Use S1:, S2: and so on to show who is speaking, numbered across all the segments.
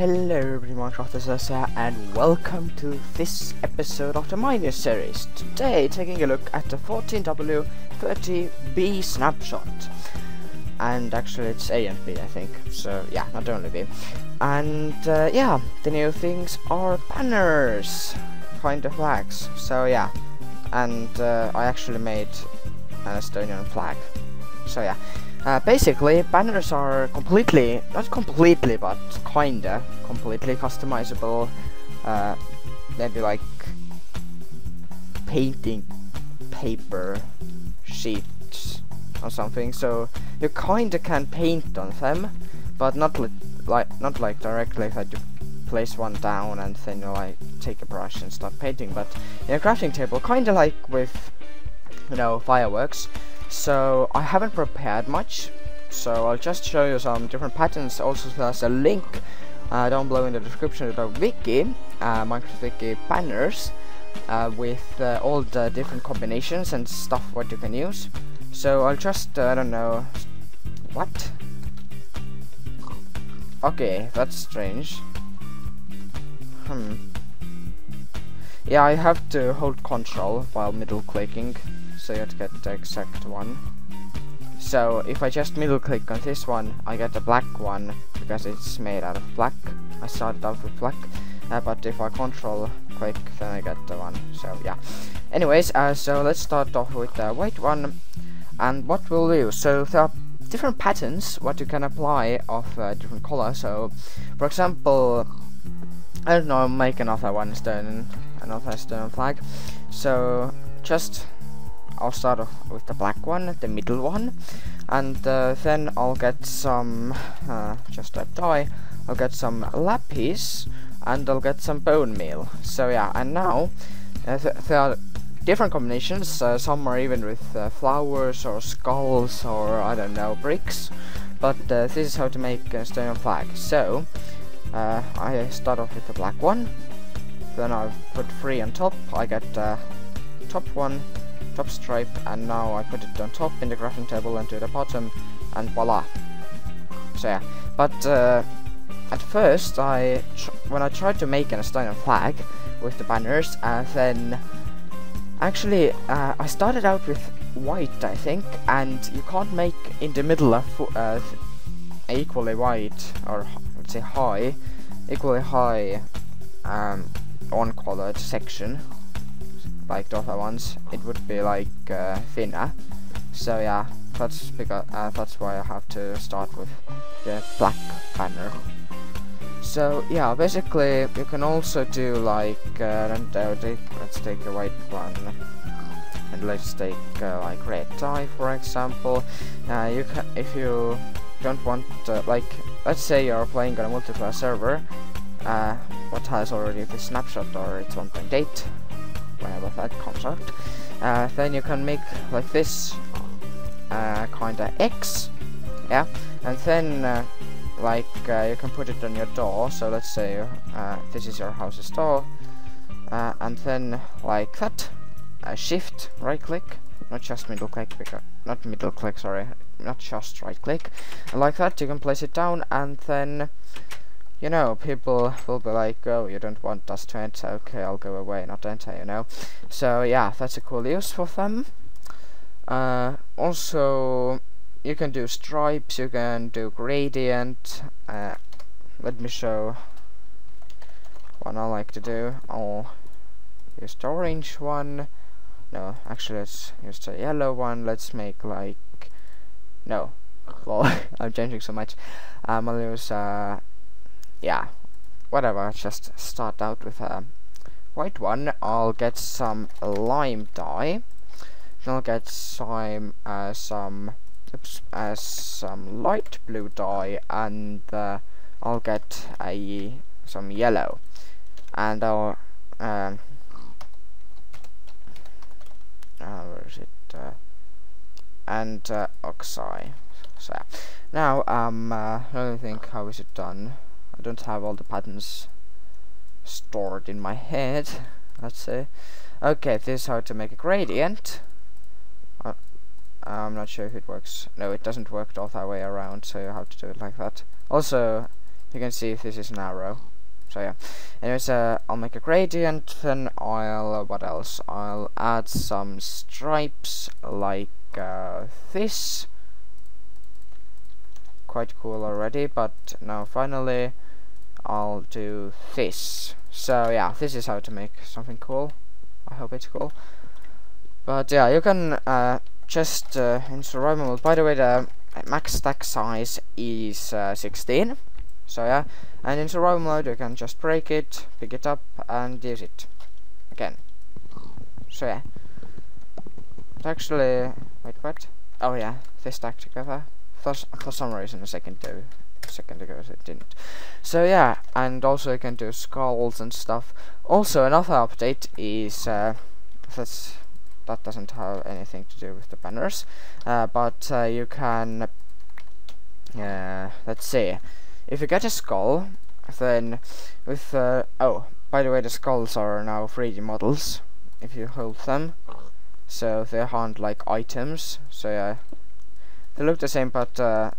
S1: Hello everybody, MinecraftSss here, and welcome to this episode of the MineNews series. Today, taking a look at the 14W30B snapshot. And actually it's A and B, I think. So yeah, not only B. And uh, yeah, the new things are banners, kind of flags. So yeah, and uh, I actually made an Estonian flag. So yeah. Uh, basically, banners are completely, not completely, but kinda completely customizable. Uh, maybe like painting paper sheets or something. So you kinda can paint on them, but not li like not like directly that you place one down and then you like take a brush and start painting. But in a crafting table, kinda like with you know fireworks. So I haven't prepared much, so I'll just show you some different patterns. Also there's a link uh, down below in the description to the wiki, uh, Minecraft wiki banners, uh, with uh, all the different combinations and stuff what you can use. So I'll just, uh, I don't know, what? Okay, that's strange. Hmm. Yeah, I have to hold control while middle clicking so you have to get the exact one. So if I just middle click on this one, I get the black one because it's made out of black. I started out with black, uh, but if I control click, then I get the one. So yeah. Anyways, uh, so let's start off with the white one, and what we'll do. So there are different patterns what you can apply of uh, different color. So, for example, I don't know, make another one stone, another stone flag. So just I'll start off with the black one, the middle one, and uh, then I'll get some, uh, just type dye, I'll get some lapis, and I'll get some bone meal. So yeah, and now, uh, th there are different combinations, uh, some are even with uh, flowers or skulls or I don't know, bricks, but uh, this is how to make a stone flag. So, I start off with the black one, then I put three on top, I get top one, top stripe and now I put it on top in the crafting table and to the bottom and voila. So yeah, but uh, at first I when I tried to make an Estonian flag with the banners and uh, then actually uh, I started out with white I think and you can't make in the middle of uh, equally white or let's say high equally high um, on colored section like the other ones, it would be like uh, thinner. So yeah, that's because uh, that's why I have to start with the black banner. So yeah, basically you can also do like uh, let's take a white one and let's take uh, like red dye for example. Uh, you can if you don't want uh, like let's say you're playing on a multiplayer server uh, what has already the snapshot or it's 1.8 whenever that out. Uh, then you can make like this uh, kinda X, yeah, and then uh, like uh, you can put it on your door. So let's say uh, this is your house's door, uh, and then like that, shift right click, not just middle click, not middle click, sorry, not just right click, and like that you can place it down, and then you know, people will be like, oh, you don't want us to enter, okay, I'll go away, not enter, you know. So, yeah, that's a cool use for them. Uh, also, you can do stripes, you can do gradient. Uh, let me show what I like to do. I'll use the orange one. No, actually, let's use the yellow one. Let's make like, no, well, I'm changing so much. Um, I'll use uh, yeah, whatever, just start out with a white one. I'll get some lime dye. I'll get some, uh, some, oops, uh, some light blue dye, and uh, I'll get a some yellow, and I'll, um, uh, where is it? Uh, and uh, oxide. So now, um, uh, let me think. How is it done? I don't have all the patterns stored in my head let's say okay this is how to make a gradient uh, I'm not sure if it works no it doesn't work the other way around so you have to do it like that also you can see if this is an arrow. So yeah. Anyways, uh, I'll make a gradient, then I'll, uh, what else? I'll add some stripes like uh, this. Quite cool already, but now finally I'll do this. So yeah, this is how to make something cool. I hope it's cool. But yeah, you can uh, just uh, in survival mode. By the way, the max stack size is uh, 16. So yeah, and in survival mode you can just break it, pick it up, and use it again. So yeah. It actually, wait, what? Oh yeah, this stack together. For for some reason, a second ago, second ago it didn't. So yeah, and also you can do skulls and stuff. Also, another update is uh, that's that doesn't have anything to do with the banners, uh, but uh, you can. Uh, let's see if you get a skull, then with uh, oh, by the way, the skulls are now 3D models if you hold them, so they aren't like items. So yeah, they look the same, but uh,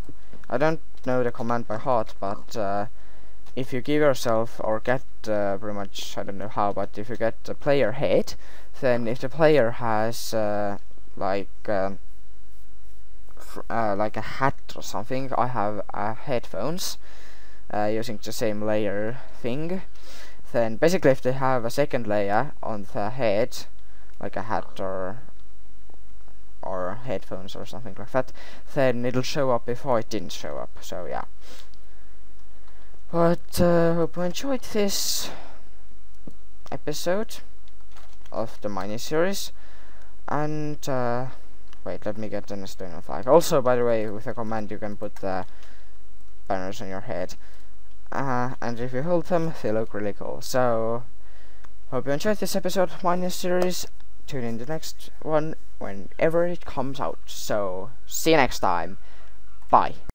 S1: I don't know the command by heart. But uh, if you give yourself or get uh, pretty much, I don't know how, but if you get a player head, then if the player has uh, like um, uh, like a hat or something, I have uh, headphones uh, using the same layer thing. Then basically if they have a second layer on the head, like a hat or or headphones or something like that, then it'll show up before it didn't show up. So yeah. But uh, hope you enjoyed this episode of the MineNews series. And uh, wait, let me get stone of life. Also, by the way, with a command you can put the banners on your head. Uh, and if you hold them, they look really cool. So, hope you enjoyed this episode of my series. Tune in the next one whenever it comes out. So, see you next time. Bye.